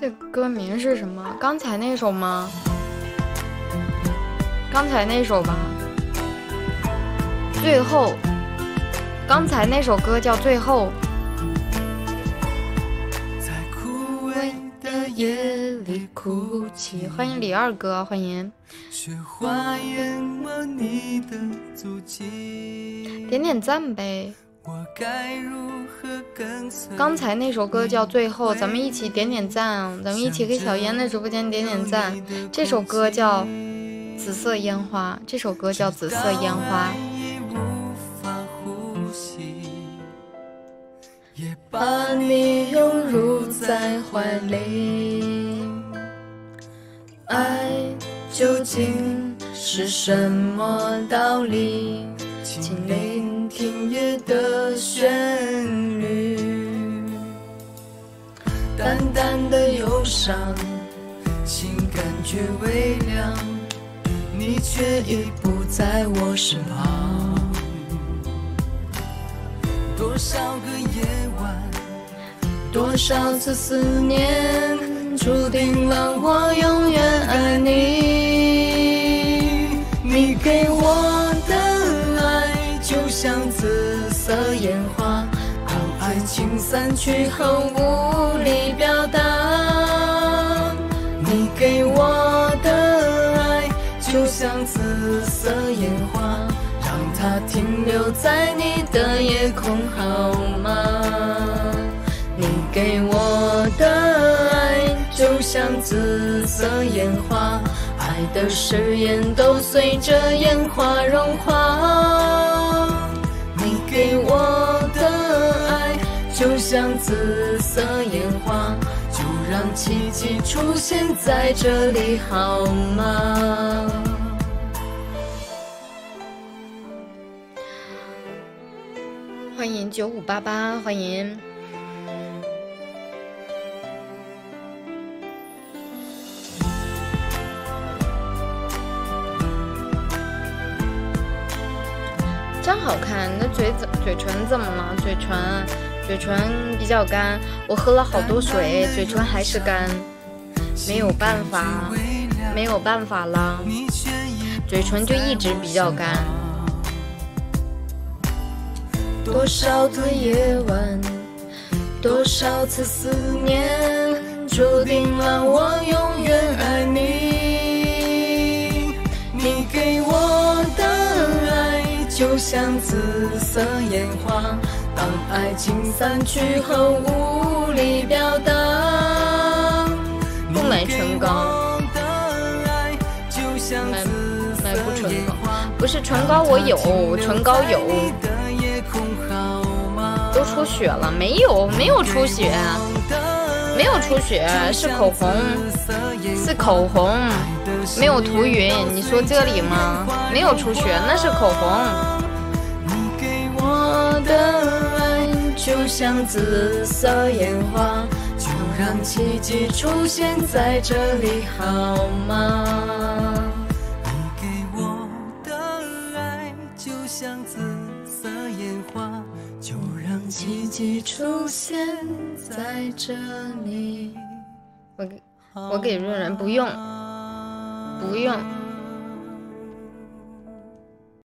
这歌名是什么？刚才那首吗？刚才那首吧。最后，刚才那首歌叫《最后》。夜里哭泣。欢迎李二哥，欢迎。点点赞呗。刚才那首歌叫《最后》，咱们一起点点赞，咱们一起给小烟的直播间点点赞。这首歌叫《紫色烟花》，这首歌叫《紫色烟花》。也把你拥入在怀里，爱究竟是什么道理？请聆伤，情感觉微凉，你却已不在我身旁。多少个夜晚，多少次思念，注定了我永远爱你。你给我的爱就像紫色烟花，当爱情散去后无力表达。像紫色烟花。让它停留在你的夜空好吗？你给我的爱就像紫色烟花，爱的誓言都随着烟花融化。你给我的爱就像紫色烟花，就让奇迹出现在这里好吗？欢迎九五八八，欢迎。真好看，你的嘴怎嘴唇怎么了？嘴唇嘴唇比较干，我喝了好多水，嘴唇还是干，没有办法，没有办法了，嘴唇就一直比较干。多少个夜晚，多少次思念，注定了我永远爱你。你给我的爱就像紫色烟花，当爱情散去后无力表达。不买唇膏，买买不唇膏，不是唇膏我有，唇膏有。都出血了？没有，没有出血，没有出血，是口红，是口红，没有涂匀。你说这里吗？没有出血，那是口红。你给我的爱就像紫色烟花，就让奇迹出现在这里好吗？你给我的爱就像紫色烟花。就让奇迹出现在这里。我给，我给润润不用，不用。